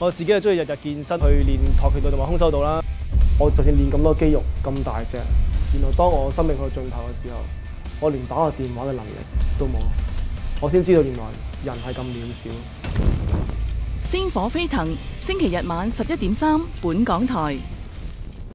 我自己又中意日日健身去练跆拳道同埋空手道啦。我就算练咁多肌肉咁大隻，原來當我生命去到盡頭嘅時候，我連打個電話嘅能力都冇，我先知道原來人係咁渺小。星火飛騰，星期日晚十一點三，本港台。